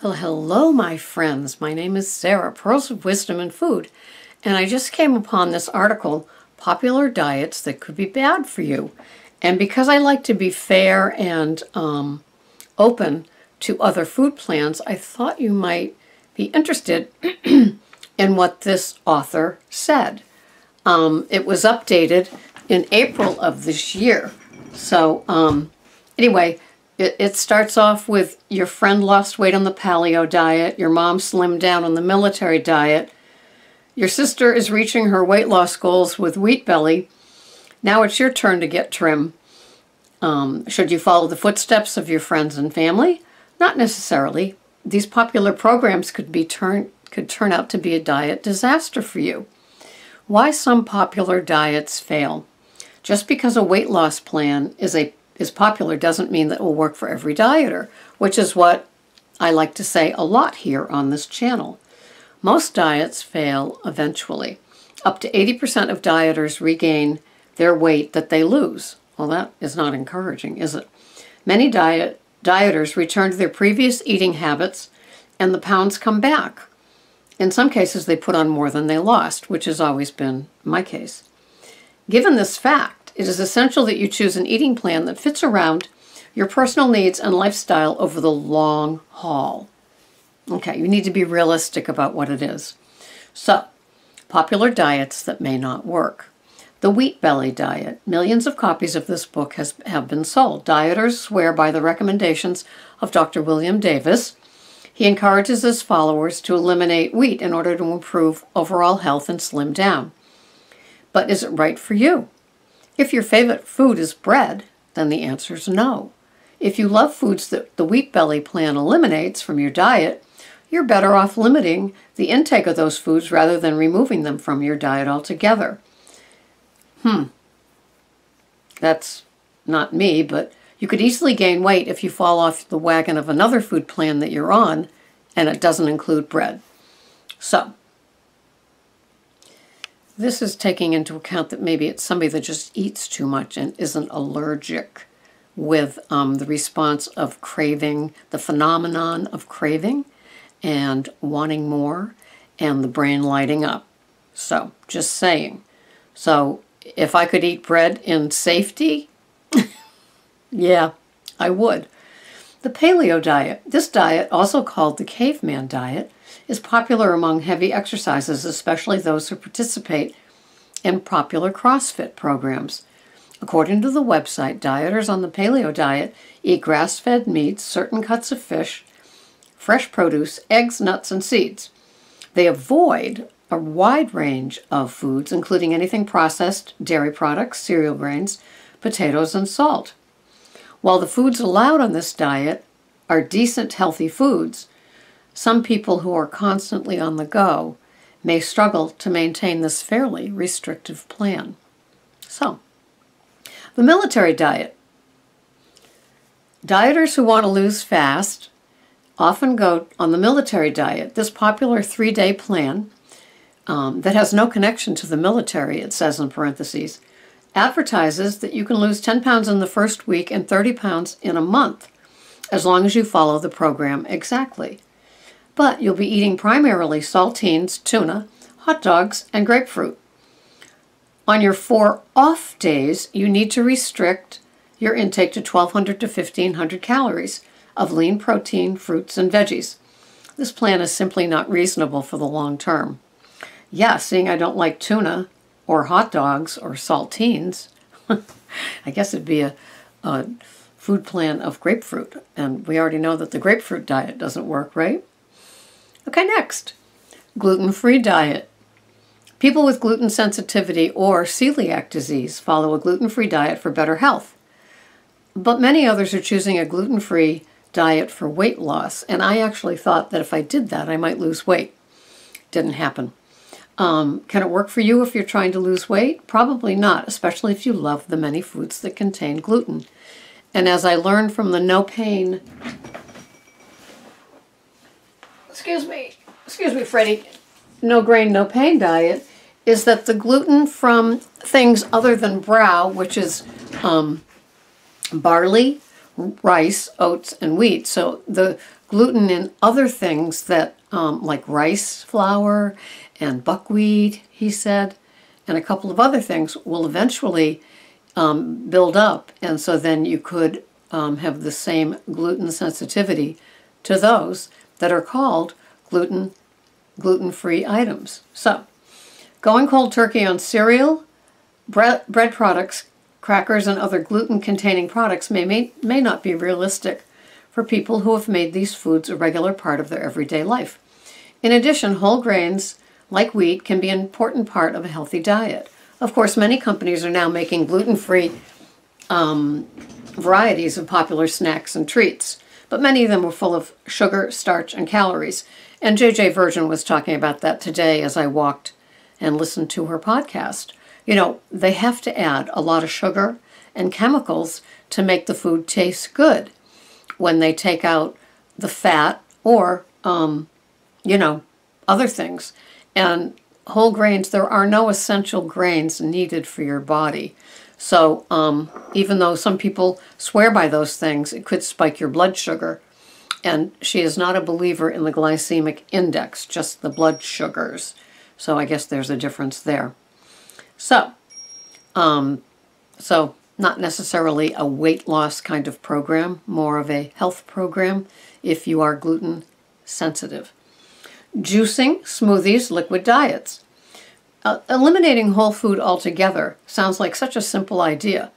Well, hello, my friends. My name is Sarah, Pearls of Wisdom and Food, and I just came upon this article Popular Diets That Could Be Bad for You. And because I like to be fair and um, open to other food plans, I thought you might be interested in what this author said. Um, it was updated in April of this year. So, um, anyway, it, it starts off with your friend lost weight on the paleo diet, your mom slimmed down on the military diet, your sister is reaching her weight loss goals with wheat belly. Now it's your turn to get trim. Um, should you follow the footsteps of your friends and family? Not necessarily. These popular programs could be turn could turn out to be a diet disaster for you. Why some popular diets fail. Just because a weight loss plan is a is popular doesn't mean that it will work for every dieter, which is what I like to say a lot here on this channel. Most diets fail eventually. Up to 80% of dieters regain their weight that they lose. Well, that is not encouraging, is it? Many diet, dieters return to their previous eating habits and the pounds come back. In some cases, they put on more than they lost, which has always been my case. Given this fact, it is essential that you choose an eating plan that fits around your personal needs and lifestyle over the long haul. Okay, you need to be realistic about what it is. So, popular diets that may not work. The Wheat Belly Diet. Millions of copies of this book has, have been sold. Dieters swear by the recommendations of Dr. William Davis. He encourages his followers to eliminate wheat in order to improve overall health and slim down. But is it right for you? If your favorite food is bread, then the answer is no. If you love foods that the Wheat Belly plan eliminates from your diet, you're better off limiting the intake of those foods rather than removing them from your diet altogether. Hmm. That's not me, but you could easily gain weight if you fall off the wagon of another food plan that you're on and it doesn't include bread. So, this is taking into account that maybe it's somebody that just eats too much and isn't allergic with um, the response of craving, the phenomenon of craving and wanting more and the brain lighting up. So, just saying. So, if I could eat bread in safety, yeah, I would. The paleo diet. This diet, also called the caveman diet, is popular among heavy exercises, especially those who participate in popular CrossFit programs. According to the website, dieters on the paleo diet eat grass fed meats, certain cuts of fish, fresh produce, eggs, nuts, and seeds. They avoid a wide range of foods, including anything processed, dairy products, cereal grains, potatoes, and salt. While the foods allowed on this diet are decent, healthy foods, some people who are constantly on the go may struggle to maintain this fairly restrictive plan. So, the military diet. Dieters who want to lose fast often go on the military diet. This popular three day plan um, that has no connection to the military, it says in parentheses, advertises that you can lose 10 pounds in the first week and 30 pounds in a month as long as you follow the program exactly but you'll be eating primarily saltines, tuna, hot dogs, and grapefruit. On your four off days, you need to restrict your intake to 1200 to 1500 calories of lean protein, fruits, and veggies. This plan is simply not reasonable for the long term. Yeah, seeing I don't like tuna or hot dogs or saltines, I guess it'd be a, a food plan of grapefruit. And we already know that the grapefruit diet doesn't work, right? Okay, next gluten free diet. People with gluten sensitivity or celiac disease follow a gluten free diet for better health. But many others are choosing a gluten free diet for weight loss, and I actually thought that if I did that, I might lose weight. Didn't happen. Um, can it work for you if you're trying to lose weight? Probably not, especially if you love the many foods that contain gluten. And as I learned from the No Pain excuse me, excuse me, Freddie, no grain, no pain diet is that the gluten from things other than brow, which is um, barley, rice, oats, and wheat. So the gluten in other things that, um, like rice flour and buckwheat, he said, and a couple of other things, will eventually um, build up. And so then you could um, have the same gluten sensitivity to those that are called gluten gluten-free items. So, going cold turkey on cereal, bread, bread products, crackers, and other gluten-containing products may, may, may not be realistic for people who have made these foods a regular part of their everyday life. In addition, whole grains like wheat can be an important part of a healthy diet. Of course, many companies are now making gluten-free um, varieties of popular snacks and treats, but many of them were full of sugar, starch, and calories. And JJ Virgin was talking about that today as I walked and listened to her podcast. You know, they have to add a lot of sugar and chemicals to make the food taste good when they take out the fat or, um, you know, other things. And whole grains, there are no essential grains needed for your body. So um, even though some people swear by those things, it could spike your blood sugar. And she is not a believer in the glycemic index, just the blood sugars. So I guess there's a difference there. So, um, so not necessarily a weight loss kind of program, more of a health program if you are gluten sensitive. Juicing, smoothies, liquid diets. Uh, eliminating whole food altogether sounds like such a simple idea,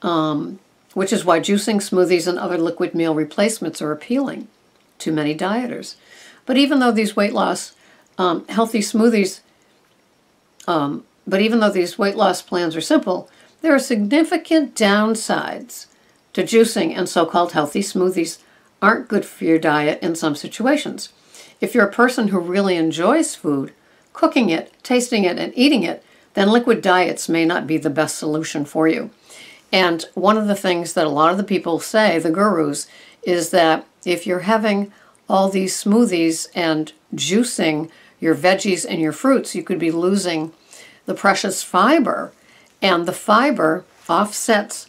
um, which is why juicing, smoothies, and other liquid meal replacements are appealing to many dieters. But even though these weight loss, um, healthy smoothies, um, but even though these weight loss plans are simple, there are significant downsides to juicing and so-called healthy smoothies aren't good for your diet in some situations. If you're a person who really enjoys food, cooking it, tasting it, and eating it, then liquid diets may not be the best solution for you. And one of the things that a lot of the people say, the gurus, is that if you're having all these smoothies and juicing your veggies and your fruits, you could be losing the precious fiber. And the fiber offsets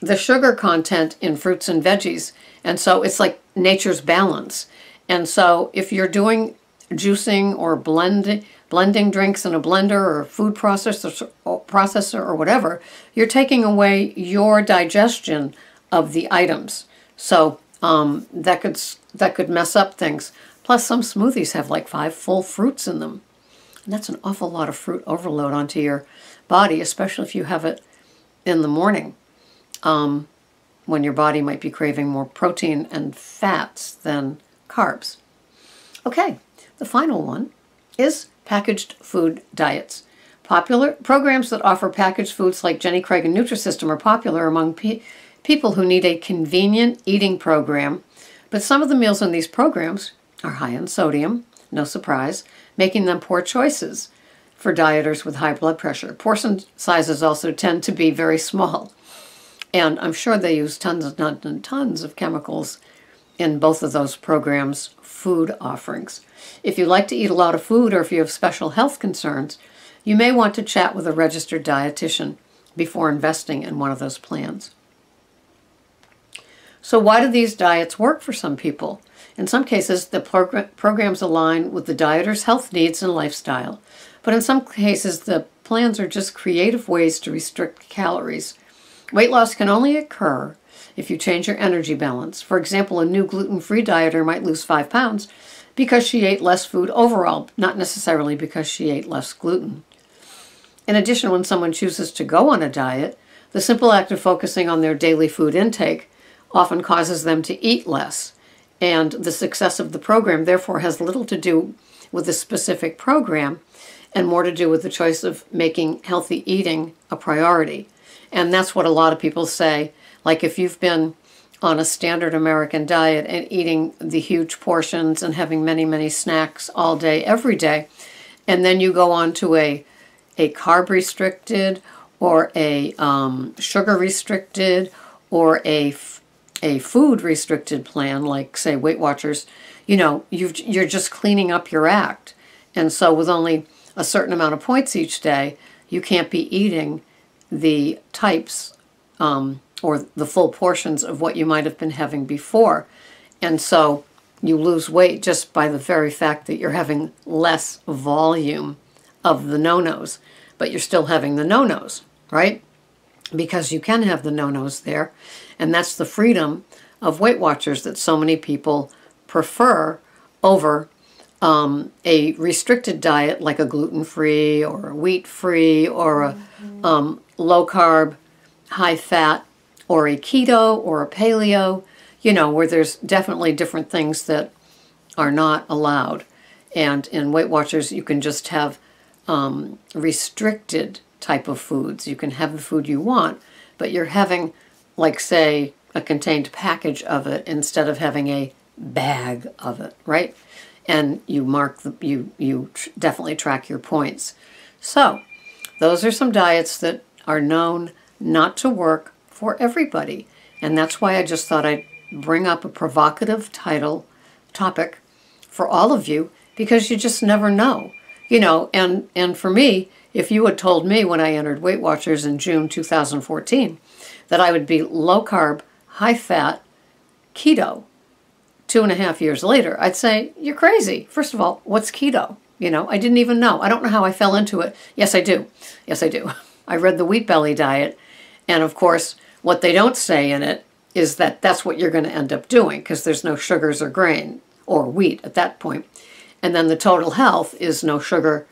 the sugar content in fruits and veggies. And so it's like nature's balance. And so if you're doing juicing or blending, blending drinks in a blender or food processor, processor or whatever, you're taking away your digestion of the items. So um, that could that could mess up things. Plus, some smoothies have like five full fruits in them, and that's an awful lot of fruit overload onto your body, especially if you have it in the morning, um, when your body might be craving more protein and fats than carbs. Okay, the final one is packaged food diets. Popular programs that offer packaged foods like Jenny Craig and Nutrisystem are popular among pe people who need a convenient eating program, but some of the meals in these programs are high in sodium, no surprise, making them poor choices for dieters with high blood pressure. Portion sizes also tend to be very small, and I'm sure they use tons and tons and tons of chemicals in both of those programs' food offerings. If you like to eat a lot of food or if you have special health concerns, you may want to chat with a registered dietitian before investing in one of those plans. So why do these diets work for some people? In some cases, the progr programs align with the dieter's health needs and lifestyle. But in some cases, the plans are just creative ways to restrict calories. Weight loss can only occur if you change your energy balance. For example, a new gluten-free dieter might lose five pounds because she ate less food overall, not necessarily because she ate less gluten. In addition, when someone chooses to go on a diet, the simple act of focusing on their daily food intake often causes them to eat less. And the success of the program, therefore, has little to do with the specific program and more to do with the choice of making healthy eating a priority. And that's what a lot of people say. Like if you've been on a standard American diet and eating the huge portions and having many, many snacks all day, every day. And then you go on to a, a carb restricted or a um, sugar restricted or a, a food restricted plan, like say Weight Watchers, you know, you you're just cleaning up your act. And so with only a certain amount of points each day, you can't be eating the types um, or the full portions of what you might have been having before. And so you lose weight just by the very fact that you're having less volume of the no-nos, but you're still having the no-nos, right? Because you can have the no-nos there, and that's the freedom of Weight Watchers that so many people prefer over um, a restricted diet like a gluten-free or a wheat-free or a um, low-carb, high-fat, or a keto or a paleo, you know, where there's definitely different things that are not allowed. And in Weight Watchers, you can just have um, restricted type of foods. You can have the food you want, but you're having, like, say, a contained package of it instead of having a bag of it, right? And you mark the you you tr- definitely track your points. So, those are some diets that are known not to work for everybody. And that's why I just thought I'd bring up a provocative title topic for all of you because you just never know. You know, and and for me, if you had told me when I entered Weight Watchers in June 2014 that I would be low carb, high fat, keto two and a half years later, I'd say, You're crazy. First of all, what's keto? You know, I didn't even know. I don't know how I fell into it. Yes, I do. Yes, I do. I read the Wheat Belly diet, and of course, what they don't say in it is that that's what you're going to end up doing because there's no sugars or grain or wheat at that point. And then the total health is no sugar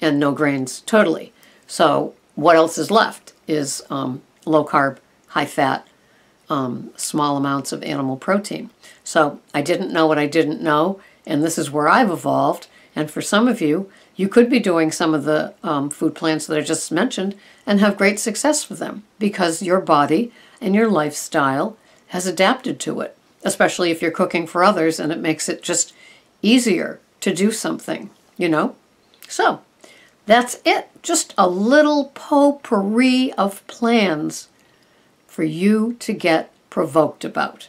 and no grains totally. So what else is left is um, low carb, high fat, um, small amounts of animal protein. So I didn't know what I didn't know, and this is where I've evolved. And for some of you, you could be doing some of the um, food plans that I just mentioned and have great success with them because your body and your lifestyle has adapted to it, especially if you're cooking for others and it makes it just easier to do something, you know? So that's it. Just a little potpourri of plans for you to get provoked about.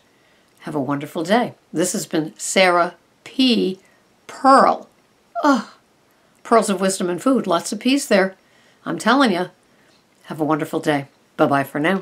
Have a wonderful day. This has been Sarah P. Pearl. Oh, pearls of wisdom and food. Lots of peace there. I'm telling you. Have a wonderful day. Bye bye for now.